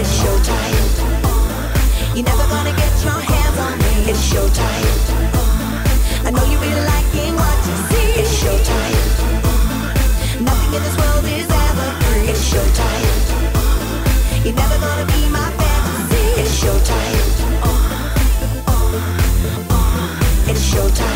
It's showtime. Uh, you're never gonna get your hands on me. It's showtime. Uh, I know you really liking what you see. It's showtime. Uh, nothing in this world is ever free. It's showtime. You're never gonna be my fantasy. It's showtime. It's showtime.